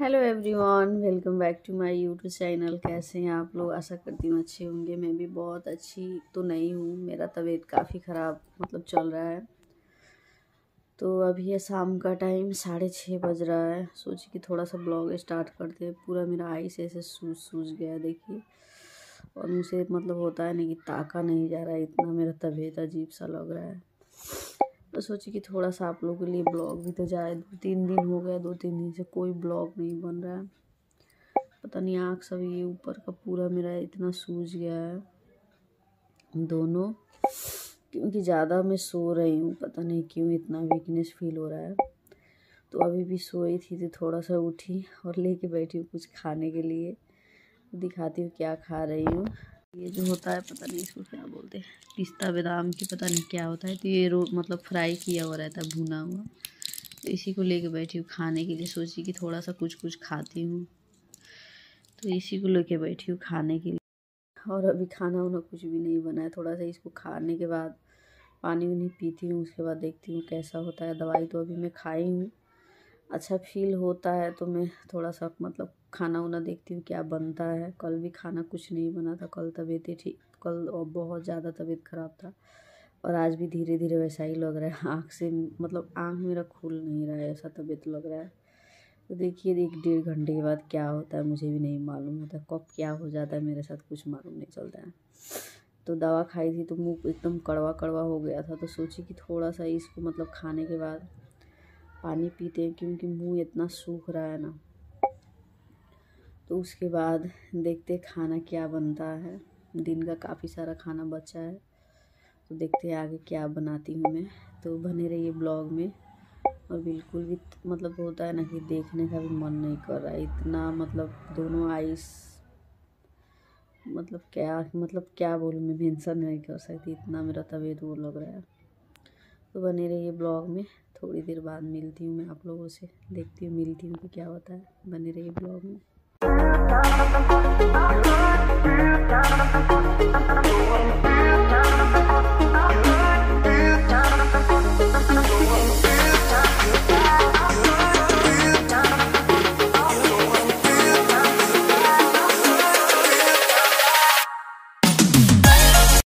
Hello everyone welcome back to my YouTube channel कैसे हैं आप लोग? आशा करती हूँ अच्छे होंगे। मैं भी बहुत अच्छी तो नहीं हूँ। मेरा तबीयत काफ़ी ख़राब मतलब चल रहा है। तो अभी है शाम का टाइम साढ़े छः बज रहा है। सोची कि थोड़ा सा ब्लॉग स्टार्ट करते हैं। पूरा मेरा आई से ऐसे सूझ सूझ गया देखिए। और मुझे मतलब होता है नहीं कि ताका नहीं जा रहा है इतना। मेरा तबीयत अजीब सा लग रहा है। तो सोची कि थोड़ा सा आप लोगों के लिए ब्लॉग भी तो जाए। दो तीन दिन हो गए, दो तीन दिन से कोई ब्लॉग नहीं बन रहा है। पता नहीं, आँख सब ये ऊपर का पूरा मेरा इतना सूज गया है दोनों, क्योंकि ज़्यादा मैं सो रही हूँ। पता नहीं क्यों इतना वीकनेस फील हो रहा है। तो अभी भी सोई थी तो थोड़ा सा उठी और लेके बैठी हूँ कुछ खाने के लिए। दिखाती हूँ क्या खा रही हूँ। ये जो होता है, पता नहीं इसको क्या बोलते हैं, पिस्ता बादाम की पता नहीं क्या होता है तो ये रो मतलब फ्राई किया हुआ रहता है, भुना हुआ। तो इसी को लेके बैठी हूँ, खाने के लिए सोची कि थोड़ा सा कुछ कुछ खाती हूँ। तो इसी को लेके बैठी हूँ खाने के लिए। और अभी खाना वाना कुछ भी नहीं बना है थोड़ा सा इसको खाने के बाद पानी वानी पीती हूँ, उसके बाद देखती हूँ कैसा होता है। दवाई तो अभी मैं खाई हूँ। अच्छा फील होता है तो मैं थोड़ा सा मतलब खाना उना देखती हूँ क्या बनता है। कल भी खाना कुछ नहीं बना था, कल तबीयत ही ठीक, कल और बहुत ज़्यादा तबीयत ख़राब था। और आज भी धीरे धीरे वैसा ही लग रहा है, आँख से मतलब आँख मेरा खुल नहीं रहा है, ऐसा तबीयत लग रहा है। तो देखिए, एक डेढ़ घंटे के बाद क्या होता है मुझे भी नहीं मालूम होता कब क्या हो जाता है मेरे साथ कुछ मालूम नहीं चलता है। तो दवा खाई थी तो मुँह एकदम कड़वा कड़वा हो गया था तो सोची कि थोड़ा सा इसको मतलब खाने के बाद पानी पीते हैं क्योंकि मुँह इतना सूख रहा है ना। तो उसके बाद देखते खाना क्या बनता है। दिन का काफ़ी सारा खाना बचा है। तो देखते हैं आगे क्या बनाती हूँ मैं। तो बने रहिए ब्लॉग में। और बिल्कुल भी मतलब होता है ना कि देखने का भी मन नहीं कर रहा है। इतना मतलब दोनों आइस मतलब क्या मतलब क्या बोलूँ मैं, मेंशन नहीं कर सकती। इतना मेरा तबीयत वो लग रहा है। तो बने रहिए ब्लॉग में। थोड़ी देर बाद मिलती हूँ मैं आप लोगों से। देखती हूँ, मिलती हूँ कि क्या होता है। बने रहिए ब्लॉग में।